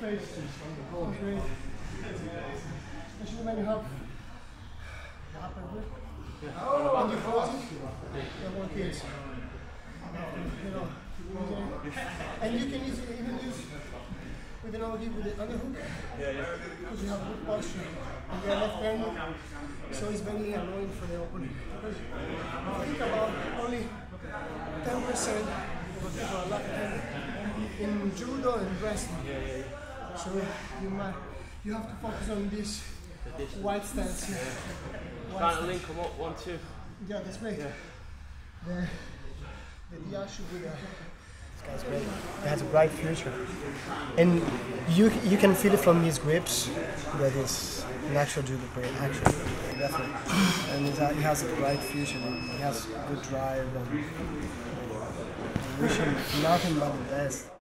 great. Especially when you have the upper grip. And you the and you can use even use with an overheat with the underhook. Because you have good posture. And you're left-handed, so it's very annoying for the opponent. Because think about only 10% of are left-handed in judo and wrestling. So you might you have to focus on this wide stance here. Wide Trying to link them up, one, two. Yeah, that's great. The the Deashi with the That's great. He has a bright future. And you you can feel it from his grips that is natural judo player, actually, definitely. And he's, he has a bright future. and He has good drive. And, uh, wish him nothing but the best.